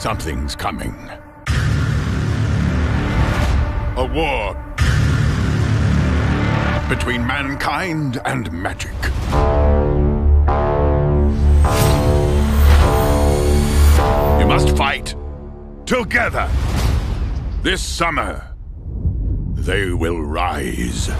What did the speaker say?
Something's coming. A war between mankind and magic. You must fight together. This summer, they will rise.